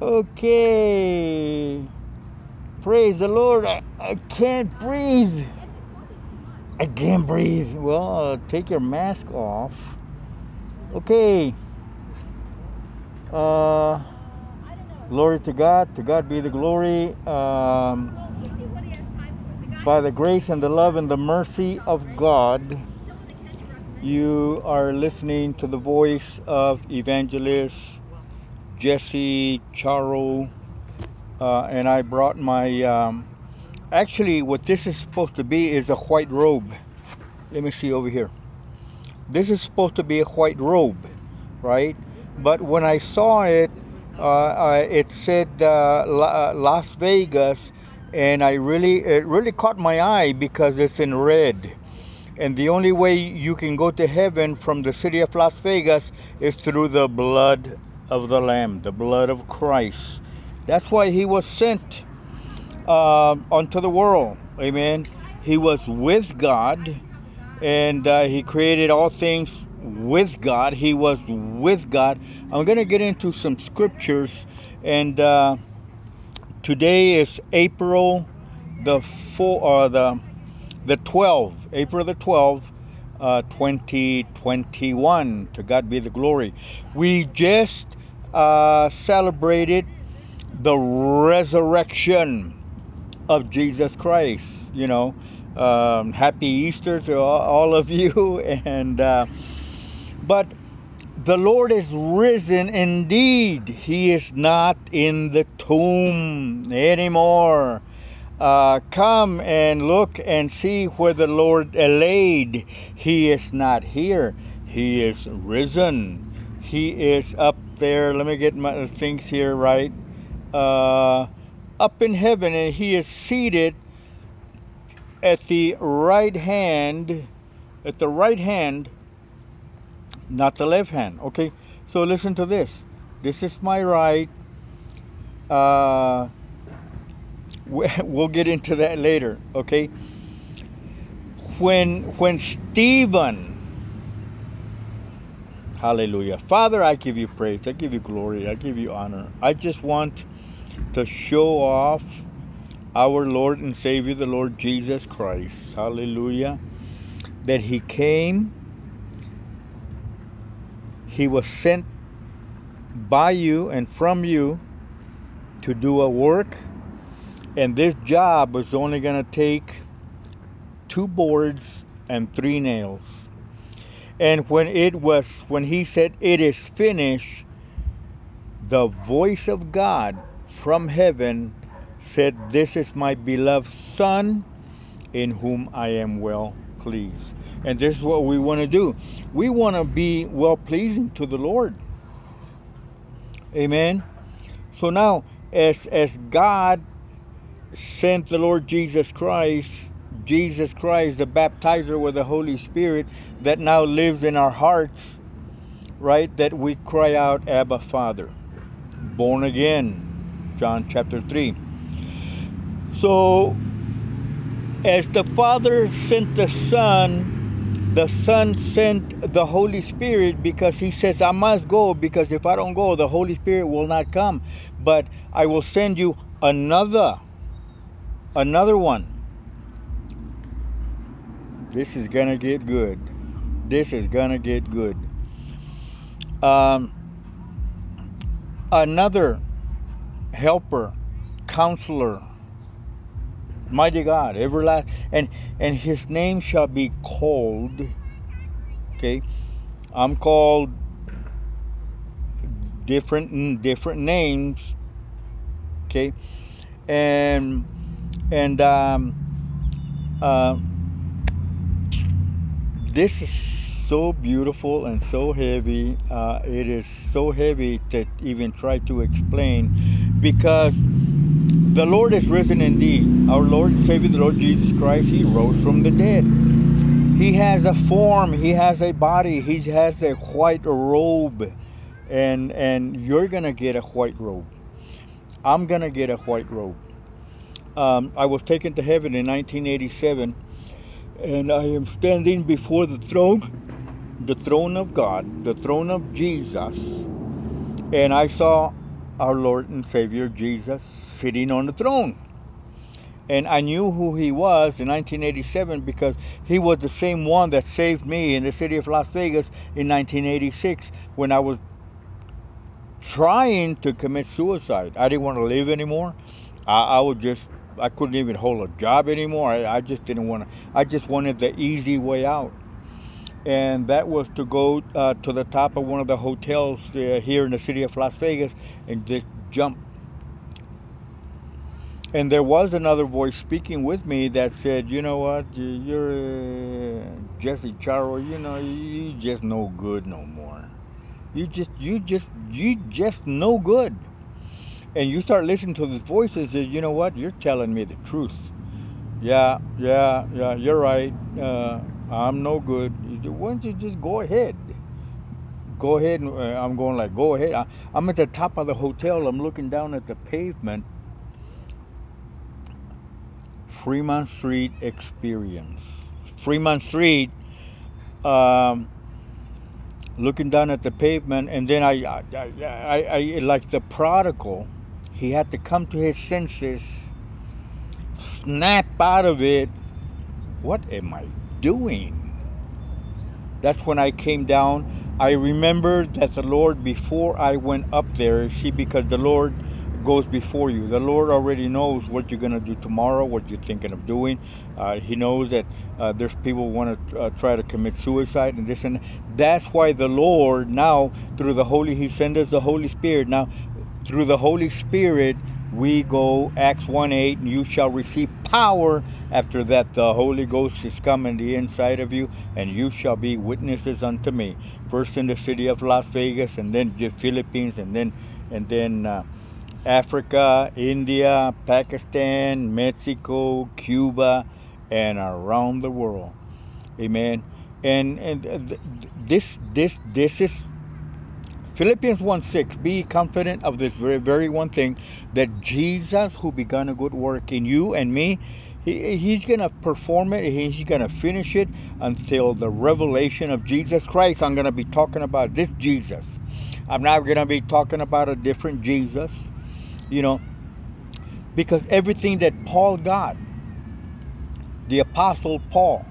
Okay. Praise the Lord. I, I can't breathe. I can't breathe. Well, uh, take your mask off. Okay. Uh, glory to God. To God be the glory. Um, by the grace and the love and the mercy of God, you are listening to the voice of evangelist Jesse Charo. Uh, and I brought my. Um, actually, what this is supposed to be is a white robe. Let me see over here. This is supposed to be a white robe, right? But when I saw it, uh, uh, it said uh, La- uh, Las Vegas, and I really it really caught my eye because it's in red. And the only way you can go to heaven from the city of Las Vegas is through the blood of the Lamb, the blood of Christ. That's why he was sent uh, onto the world. Amen. He was with God and uh, he created all things with God. He was with God. I'm going to get into some scriptures, and uh, today is April the four or the the 12th, April the 12th, uh, 2021. To God be the glory. We just uh, celebrated the resurrection of Jesus Christ. You know, um, happy Easter to all, of you. And uh, but the Lord is risen indeed. He is not in the tomb anymore. Uh, come and look and see where the Lord laid. He is not here. He is risen. He is up there. Let me get my things here right. Uh, up in heaven, and he is seated at the right hand, at the right hand, not the left hand. Okay, so listen to this. This is my right. Uh, we'll get into that later. Okay. When when Stephen, Hallelujah, Father, I give you praise. I give you glory. I give you honor. I just want to show off our Lord and Savior, the Lord Jesus Christ. Hallelujah. That He came, He was sent by you and from you to do a work, and this job was only going to take two boards and three nails. And when it was, when He said, It is finished, the voice of God from heaven said, This is my beloved Son in whom I am well pleased. And this is what we want to do. We want to be well pleasing to the Lord. Amen. So now, as, as God sent the Lord Jesus Christ, Jesus Christ, the baptizer with the Holy Spirit, that now lives in our hearts, right? That we cry out, Abba, Father. Born again, John chapter 3. So, as the Father sent the Son, the Son sent the Holy Spirit because He says, I must go because if I don't go, the Holy Spirit will not come. But I will send you another, another one. This is gonna get good. This is gonna get good. Um, another helper, counselor, mighty God, everlasting, and and His name shall be called. Okay, I'm called different different names. Okay, and and um, uh, this is so beautiful and so heavy. Uh, it is so heavy to even try to explain because the Lord is risen indeed. Our Lord Savior, the Lord Jesus Christ, He rose from the dead. He has a form, He has a body, He has a white robe. And, and you're going to get a white robe. I'm going to get a white robe. Um, I was taken to heaven in 1987, and I am standing before the throne, the throne of God, the throne of Jesus. And I saw our Lord and Savior Jesus sitting on the throne. And I knew who he was in 1987 because he was the same one that saved me in the city of Las Vegas in 1986 when I was trying to commit suicide. I didn't want to live anymore. I, I was just, I couldn't even hold a job anymore. I, I just didn't want to, I just wanted the easy way out. And that was to go uh, to the top of one of the hotels uh, here in the city of Las Vegas and just jump and there was another voice speaking with me that said, "You know what? You're uh, Jesse Charo. You know, you just no good no more. You just, you just, you just no good." And you start listening to the voices. And you know what? You're telling me the truth. Yeah, yeah, yeah. You're right. Uh, I'm no good. Why don't you just go ahead? Go ahead. And, uh, I'm going like, go ahead. I, I'm at the top of the hotel. I'm looking down at the pavement Fremont Street experience. Fremont Street, um, looking down at the pavement, and then I, I, I, I, like the prodigal, he had to come to his senses, snap out of it. What am I doing? That's when I came down. I remembered that the Lord, before I went up there, see, because the Lord goes before you. The Lord already knows what you're going to do tomorrow, what you're thinking of doing. Uh, he knows that uh, there's people want to uh, try to commit suicide and this and that's why the Lord now through the Holy He sends us the Holy Spirit. Now through the Holy Spirit we go Acts 1 8 and you shall receive power after that the Holy Ghost is come in the inside of you and you shall be witnesses unto me first in the city of Las Vegas and then the Philippines and then and then uh, Africa, India, Pakistan, Mexico, Cuba, and around the world. Amen. And and this this this is Philippians 1 6. Be confident of this very very one thing that Jesus, who began a good work in you and me, he, he's going to perform it. He's going to finish it until the revelation of Jesus Christ. I'm going to be talking about this Jesus. I'm not going to be talking about a different Jesus you know, because everything that Paul got, the Apostle Paul,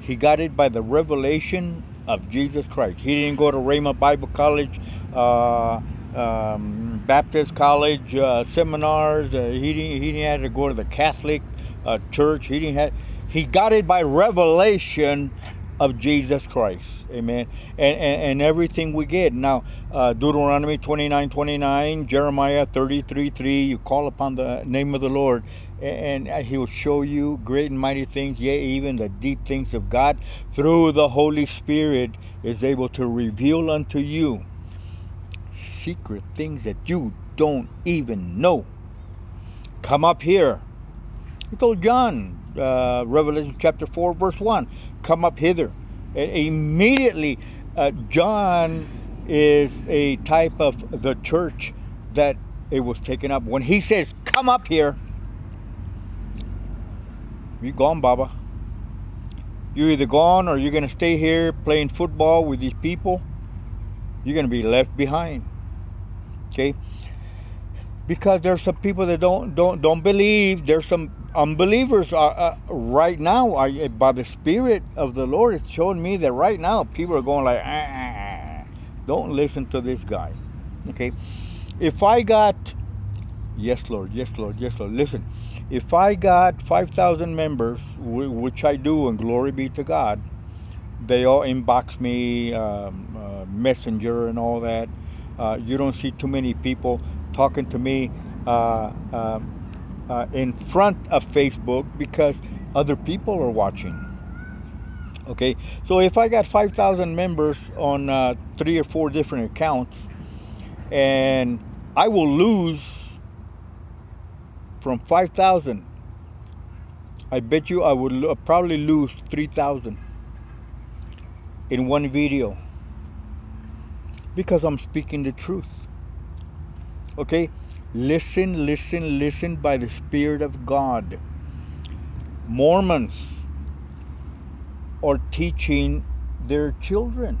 he got it by the revelation of Jesus Christ. He didn't go to Rhema Bible College, uh, um, Baptist College, uh, seminars. Uh, he didn't. He didn't have to go to the Catholic uh, church. He didn't have. He got it by revelation of Jesus Christ. Amen. And, and, and everything we get. Now, uh, Deuteronomy 29 29, Jeremiah 33 3, you call upon the name of the Lord, and, He will show you great and mighty things, yea, even the deep things of God through the Holy Spirit is able to reveal unto you secret things that you don't even know. Come up here. He told John, uh, Revelation chapter 4, verse 1 come up hither. And immediately, uh, John is a type of the church that it was taken up. When he says, come up here, you gone, Baba. You're either gone or you're going to stay here playing football with these people. You're going to be left behind. Okay? Because there's some people that don't don't don't believe. There's some unbelievers are uh, right now I, by the spirit of the lord it's showing me that right now people are going like ah, ah, ah. don't listen to this guy okay if i got yes lord yes lord yes lord listen if i got 5000 members which i do and glory be to god they all inbox me um, uh, messenger and all that uh, you don't see too many people talking to me uh, um, uh, in front of Facebook because other people are watching. Okay, so if I got 5,000 members on uh, three or four different accounts, and I will lose from 5,000, I bet you I would lo- probably lose 3,000 in one video because I'm speaking the truth. Okay, Listen, listen, listen by the Spirit of God. Mormons are teaching their children.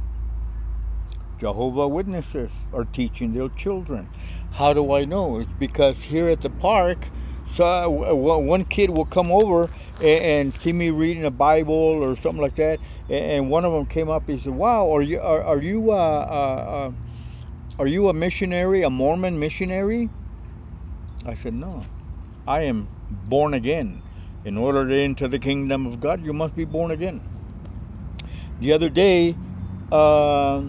Jehovah Witnesses are teaching their children How do I know? It's because here at the park, so uh, one kid will come over and, see me reading a Bible or something like that, and one of them came up. He said, "Wow, are you are, are you uh, uh, uh, are you a missionary, a Mormon missionary?" I said, "No, I am born again. In order to enter the kingdom of God, you must be born again." The other day. Uh,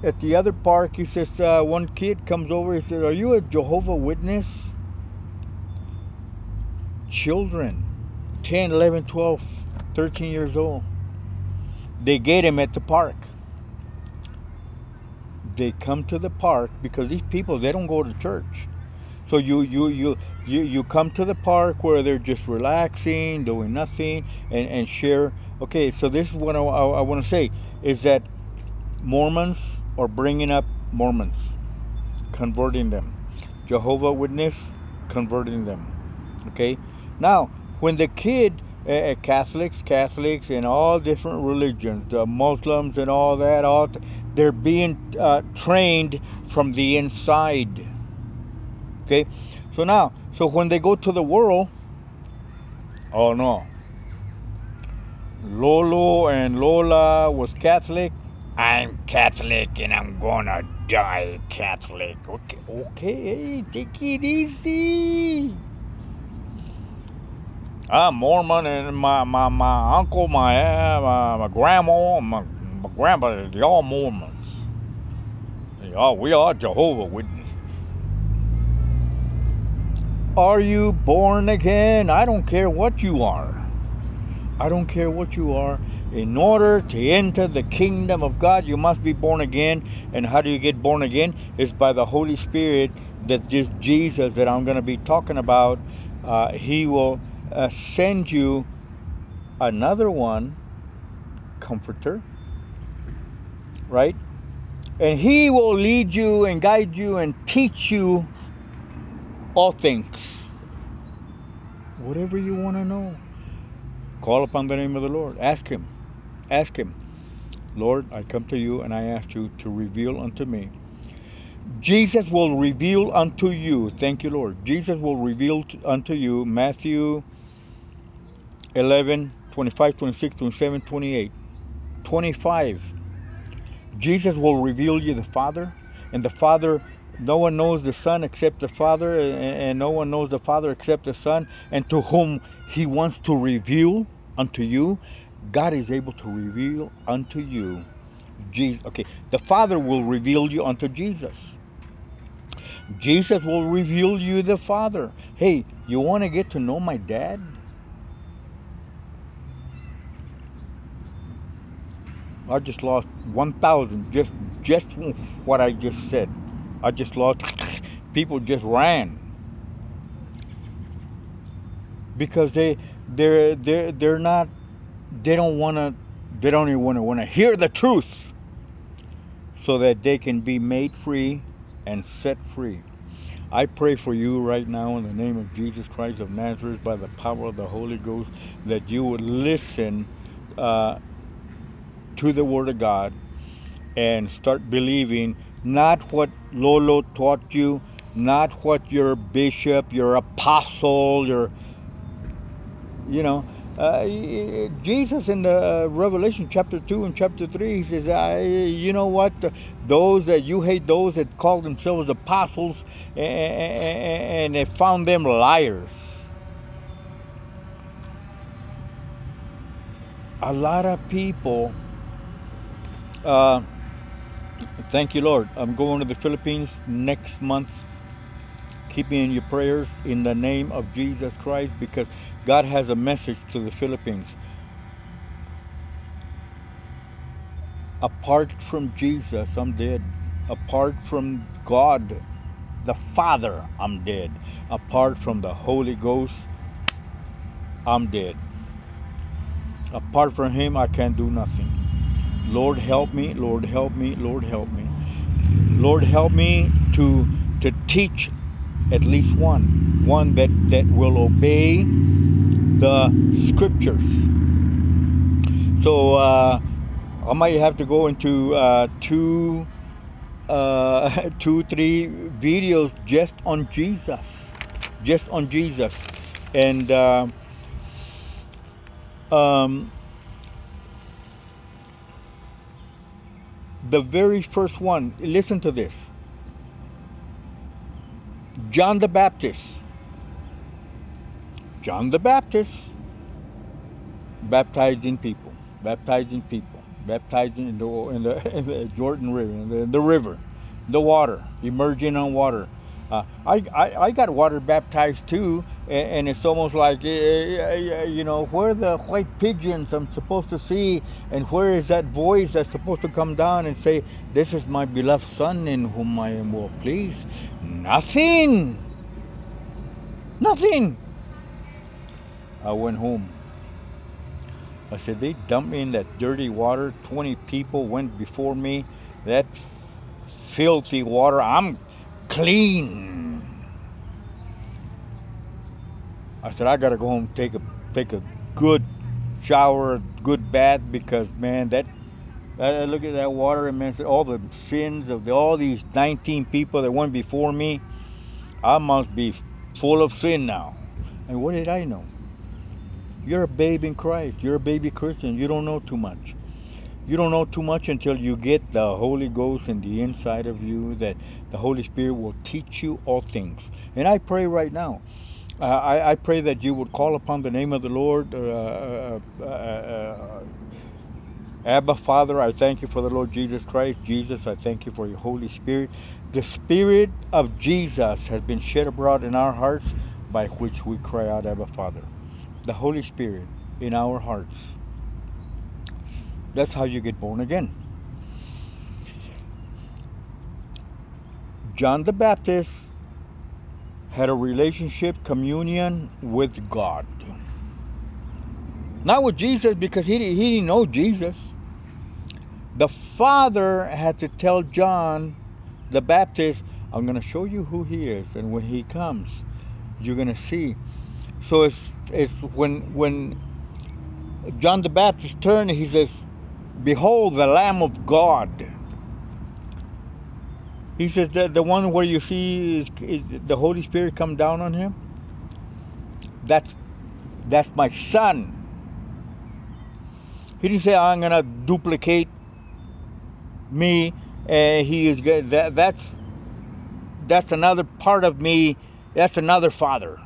at the other park, he says, uh, one kid comes over, he says, Are you a Jehovah Witness? Children, 10, 11, 12, 13 years old, they get him at the park. They come to the park because these people, they don't go to church. So you, you, you, you, you come to the park where they're just relaxing, doing nothing, and, and share. Okay, so this is what I, I, I want to say is that Mormons are bringing up Mormons, converting them. Jehovah Witness, converting them. Okay? Now, when the kid, uh, Catholics, Catholics, and all different religions, the Muslims and all that, all they're being uh, trained from the inside. Okay? So now, so when they go to the world, oh no, Lolo and Lola was Catholic, I'm Catholic and I'm gonna die Catholic. Okay, okay, take it easy. I'm Mormon and my, my, my uncle, my, uh, my, my grandma, my, my grandpa, they all Mormons. They all, we are Jehovah Witnesses. Are you born again? I don't care what you are. I don't care what you are. In order to enter the kingdom of God, you must be born again. And how do you get born again? It's by the Holy Spirit that this Jesus that I'm going to be talking about, uh, He will uh, send you another one, comforter, right? And He will lead you and guide you and teach you all things. Whatever you want to know. Call upon the name of the Lord. Ask Him. Ask Him. Lord, I come to you and I ask you to reveal unto me. Jesus will reveal unto you. Thank you, Lord. Jesus will reveal unto you Matthew 11, 25, 26, 27, 28. 25. Jesus will reveal you the Father, and the Father no one knows the Son except the Father, and no one knows the Father except the Son, and to whom He wants to reveal unto you, God is able to reveal unto you Jesus. Okay, the Father will reveal you unto Jesus. Jesus will reveal you the Father. Hey, you want to get to know my dad? I just lost 1,000 just just what I just said. I just lost. People just ran because they they're they're they're not they don't want to they don't even want to want to hear the truth so that they can be made free and set free. I pray for you right now in the name of Jesus Christ of Nazareth by the power of the Holy Ghost that you would listen uh, to the Word of God and start believing not what Lolo taught you, not what your bishop, your apostle, your, you know, uh, Jesus in the uh, Revelation chapter 2 and chapter 3, he says, I, you know what, those that you hate, those that call themselves apostles, and, they found them liars. A lot of people, uh, Thank you, Lord. I'm going to the Philippines next month. Keep me in your prayers in the name of Jesus Christ because God has a message to the Philippines. Apart from Jesus, I'm dead. Apart from God, the Father, I'm dead. Apart from the Holy Ghost, I'm dead. Apart from Him, I can't do nothing. Lord help me, Lord help me, Lord help me. Lord help me to to teach at least one, one that, that will obey the scriptures. So uh, I might have to go into uh, two uh, two, three videos just on Jesus, just on Jesus, and uh, um, the very first one. Listen to this. John the Baptist. John the Baptist baptizing people, baptizing people, baptizing in the, in the, in the Jordan River, in the, the, river, the water, emerging on water. Uh, I, I, I got water baptized too, and, and it's almost like, uh, you know, where the white pigeons I'm supposed to see, and where is that voice that's supposed to come down and say, This is my beloved Son in whom I am well pleased? Nothing! Nothing! I went home. I said, they dumped me in that dirty water. 20 people went before me. That filthy water. I'm clean. I said, I gotta go home take a take a good shower, good bath because man, that I look at that water and man, all the sins of the, all these 19 people that went before me, I must be full of sin now. And what did I know? You're a babe in Christ. You're a baby Christian. You don't know too much. You don't know too much until you get the Holy Ghost in the inside of you, that the Holy Spirit will teach you all things. And I pray right now. Uh, I, I, pray that you would call upon the name of the Lord. Uh, uh, uh, uh Abba, Father, I thank you for the Lord Jesus Christ. Jesus, I thank you for your Holy Spirit. The Spirit of Jesus has been shed abroad in our hearts by which we cry out, Abba, Father the Holy Spirit in our hearts. That's how you get born again. John the Baptist had a relationship, communion with God. Not with Jesus because he, he didn't know Jesus. The Father had to tell John the Baptist, I'm going to show you who he is. And when he comes, you're going to see so it's, it's when, when John the Baptist turned, he says, Behold the Lamb of God. He says that the one where you see is, is the Holy Spirit come down on him. That's that's my son. He didn't say I'm gonna duplicate me. And he is that that's that's another part of me. That's another father.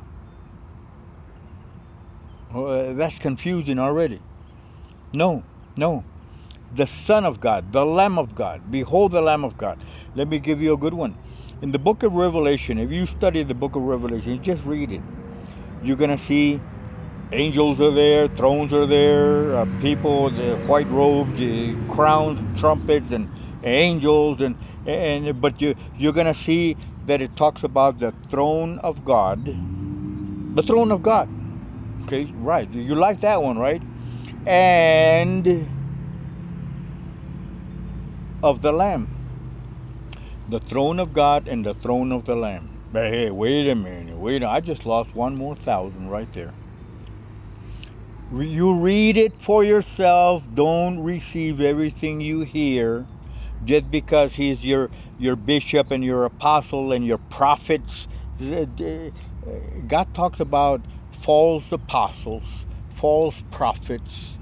Uh, that's confusing already. No, no. The Son of God, the Lamb of God. Behold the Lamb of God. Let me give you a good one. In the book of Revelation, if you study the book of Revelation, just read it. You're going to see angels are there, thrones are there, uh, people, the white robes, the crowns, trumpets, and angels, and and but you you're gonna see that it talks about the throne of God, the throne of God. Okay, right. You like that one, right? And of the Lamb. The throne of God and the throne of the Lamb. But hey, wait a minute. Wait a I just lost one more thousand right there. You read it for yourself. Don't receive everything you hear just because he's your, your bishop and your apostle and your prophets. Eh, God talks about false apostles, false prophets,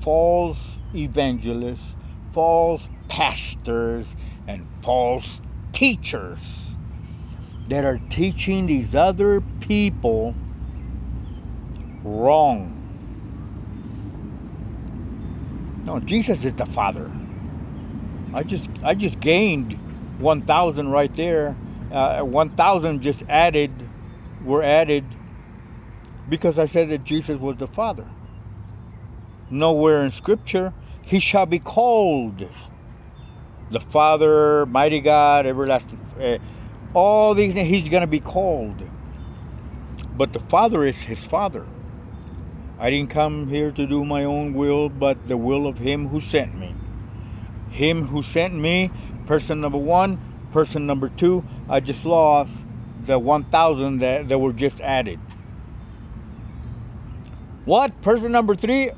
false evangelists, false pastors, and false teachers that are teaching these other people wrong. No, Jesus is the Father. I just I just gained 1,000 right there. Uh, 1,000 just added were added because I said that Jesus was the Father. Nowhere in Scripture, he shall be called the Father, mighty God, everlasting. Uh, all these things, he's going to be called. But the Father is his Father. I didn't come here to do my own will, but the will of him who sent me. Him who sent me, person number one, person number two, I just lost the 1,000 that, that were just added. What? Person number three?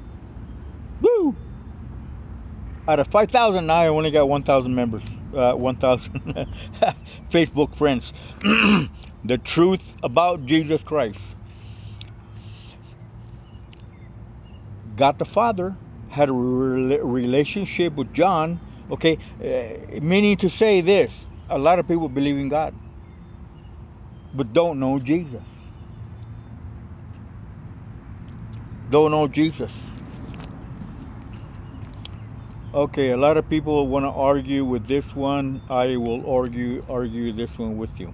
Out of 5,000 now, I only got 1,000 members. uh, 1,000 Facebook friends. the truth about Jesus Christ. God the Father had a re- relationship with John, okay, uh, meaning to say this a lot of people believe in God, but don't know Jesus. Don't know Jesus. Okay, a lot of people want to argue with this one. I will argue argue this one with you.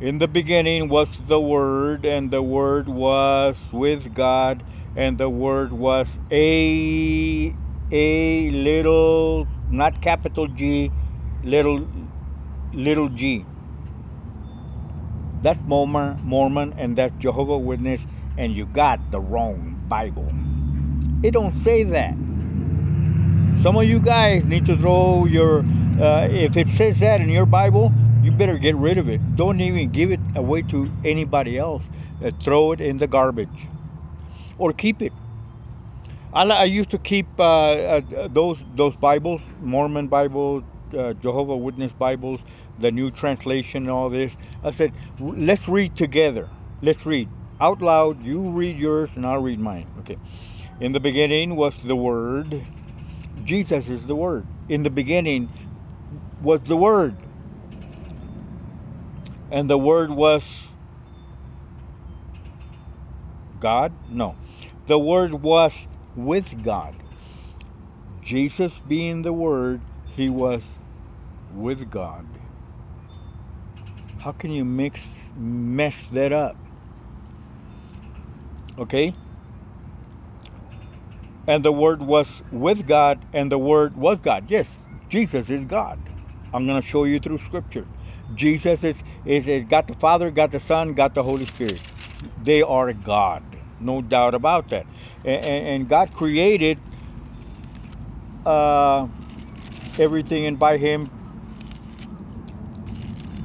In the beginning was the Word, and the Word was with God, and the Word was a a little not capital G, little little G. That's Mormon, Mormon, and that's Jehovah Witness, and you got the wrong Bible. It don't say that. Some of you guys need to throw your, uh, if it says that in your Bible, you better get rid of it. Don't even give it away to anybody else. Uh, throw it in the garbage or keep it. I, I used to keep uh, uh, those those Bibles, Mormon Bible, uh, Jehovah Witness Bibles, the New Translation, all this. I said, let's read together. Let's read out loud. You read yours, and I'll read mine. Okay. In the beginning was the Word Jesus is the Word. In the beginning was the Word. And the Word was God? No. The Word was with God. Jesus being the Word, He was with God. How can you mix mess that up? Okay? And the Word was with God, and the Word was God. Yes, Jesus is God. I'm going to show you through Scripture. Jesus is, is, is got the Father, got the Son, got the Holy Spirit. They are God, no doubt about that. And, and God created uh, everything, and by Him,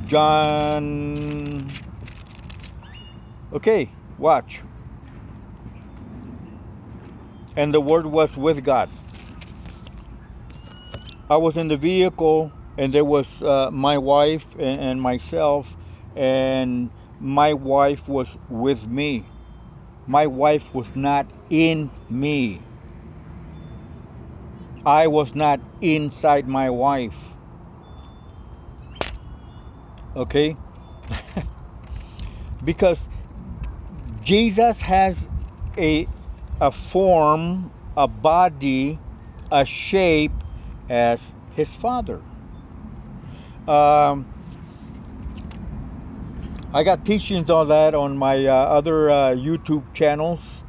John. Okay, watch and the Word was with God. I was in the vehicle, and there was uh, my wife and, and myself, and my wife was with me. My wife was not in me. I was not inside my wife. Okay? because Jesus has a a form, a body, a shape as his father. Um, I got teachings on that on my uh, other uh, YouTube channels.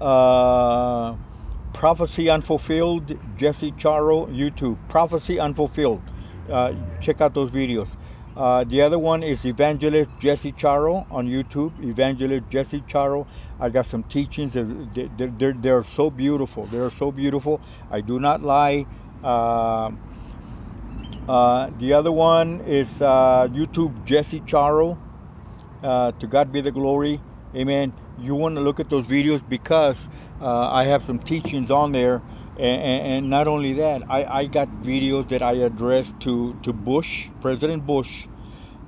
Uh, Prophecy Unfulfilled, Jesse Charo, YouTube. Prophecy Unfulfilled. Uh, check out those videos. Uh, the other one is Evangelist Jesse Charo on YouTube. Evangelist Jesse Charo. I got some teachings. They're, they're, they're so beautiful. They're so beautiful. I do not lie. Uh, uh, the other one is uh, YouTube Jesse Charo. Uh, to God be the glory. Amen. You want to look at those videos because uh, I have some teachings on there. And, and, not only that, I, I got videos that I addressed to, to Bush, President Bush.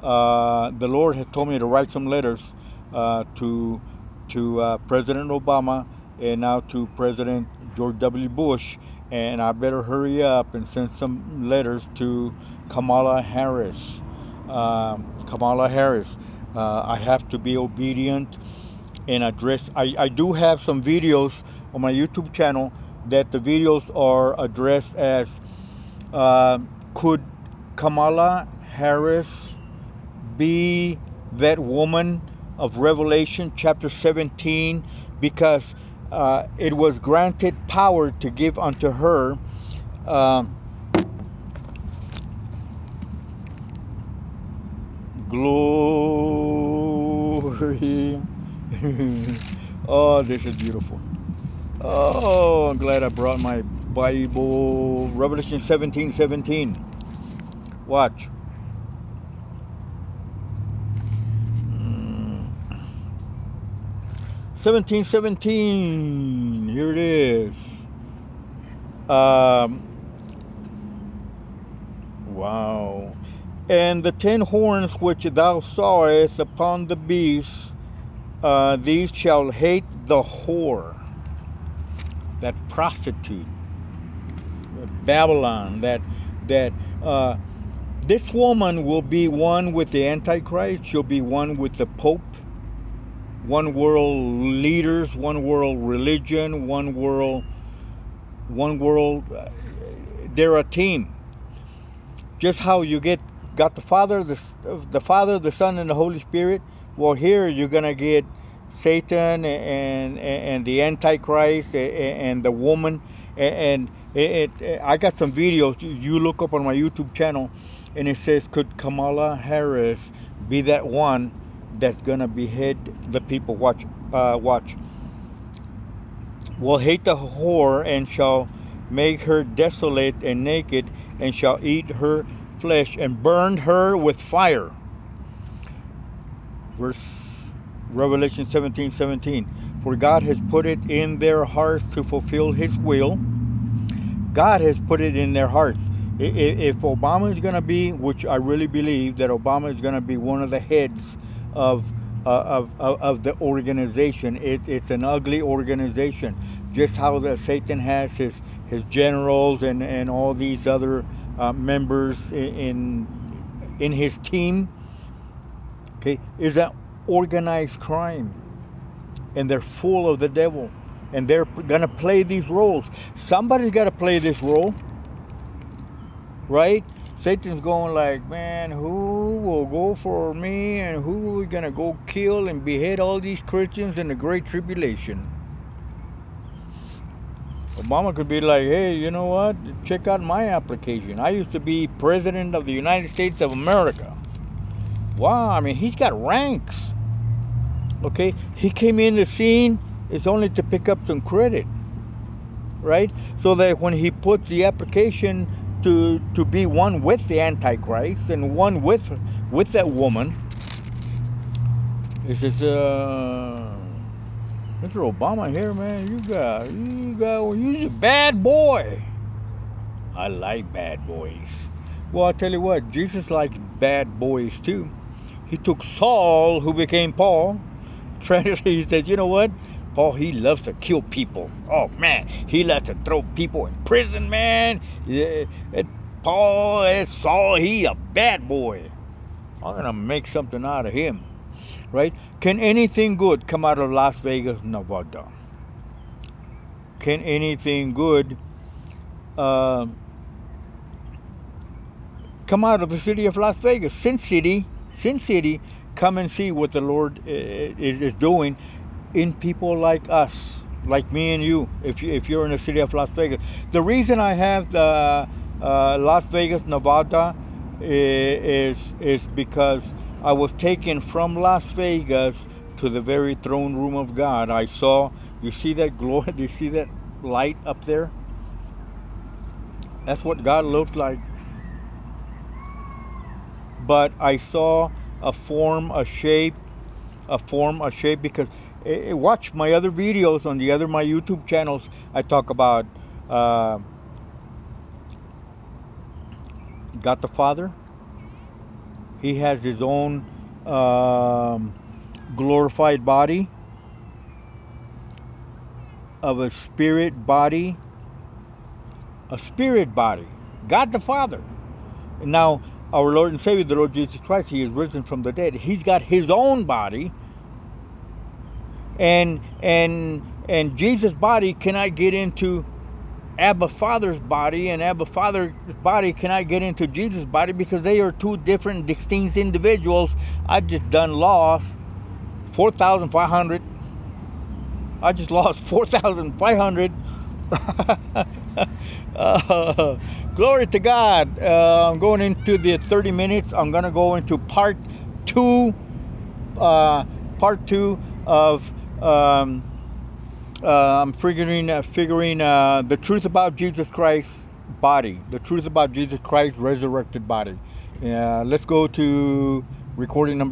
Uh, the Lord had told me to write some letters to to uh, President Obama and now to President George W. Bush. And I better hurry up and send some letters to Kamala Harris. Um, Kamala Harris. Uh, I have to be obedient and address. I, I do have some videos on my YouTube channel that the videos are addressed as uh, could Kamala Harris be that woman of Revelation chapter 17 because uh, it was granted power to give unto her uh, glory. oh, this is beautiful. Oh, I'm glad I brought my Bible. Revelation 17 17. Watch. 1717. Here it is. Um, wow. And the ten horns which thou sawest upon the beast, uh, these shall hate the whore, that prostitute, Babylon, that that uh, this woman will be one with the Antichrist. She'll be one with the Pope, one world leaders, one world religion, one world, one world. Uh, they're a team. Just how you get got the Father, the the Father, the Son, and the Holy Spirit. Well, here you're gonna get Satan and and, and the Antichrist and the woman and. It, it, I got some videos. You look up on my YouTube channel, and it says, "Could Kamala Harris be that one that's gonna behead the people?" Watch, uh, watch. Will hate the whore and shall make her desolate and naked, and shall eat her flesh and burn her with fire. Verse Revelation 17, 17. For God has put it in their hearts to fulfill His will God has put it in their hearts. If Obama is going to be, which I really believe that Obama is going to be one of the heads of uh, of, of, the organization, it, it's an ugly organization. Just how the Satan has his his generals and, and all these other uh, members in in his team. Okay, is an organized crime, and they're full of the devil and they're to play these roles. Somebody's got to play this role, right? Satan's going like, man, who will go for me and who going to go kill and behead all these Christians in the Great Tribulation? Obama could be like, hey, you know what? Check out my application. I used to be president of the United States of America. Wow, I mean, he's got ranks. Okay, he came in the scene it's only to pick up some credit, right? So that when he puts the application to to be one with the Antichrist and one with with that woman, he says, uh, "Mr. Obama here, man, you got you got you're a bad boy." I like bad boys. Well, I tell you what, Jesus likes bad boys too. He took Saul, who became Paul. He said, "You know what? Paul, he loves to kill people. Oh man, he loves to throw people in prison, man. Yeah, Paul, eh, Saul, he a bad boy. I'm gonna make something out of him, right? Can anything good come out of Las Vegas, Nevada? Can anything good uh, come out of the city of Las Vegas? Sin City, Sin City, come and see what the Lord eh, is, is doing in people like us, like me and you, if, you, if you're in the city of Las Vegas. The reason I have the uh, Las Vegas, Nevada is, is because I was taken from Las Vegas to the very throne room of God. I saw, you see that glory, do you see that light up there? That's what God looks like. But I saw a form, a shape, a form, a shape, because uh, watch my other videos on the other my YouTube channels. I talk about uh, God the Father. He has his own um, glorified body of a spirit body, a spirit body. God the Father. Now, our Lord and Savior, the Lord Jesus Christ, He is risen from the dead. He's got His own body and and and Jesus' body cannot get into Abba Father's body, and Abba Father's body cannot get into Jesus' body because they are two different, distinct individuals. I just done lost four thousand five hundred. I just lost four thousand five hundred. uh, glory to God. Uh, I'm going into the 30 minutes. I'm going to go into part two. Uh, part two of um, uh, I'm figuring uh, figuring the truth about Jesus Christ's body, the truth about Jesus Christ's resurrected body. Let's go to recording number.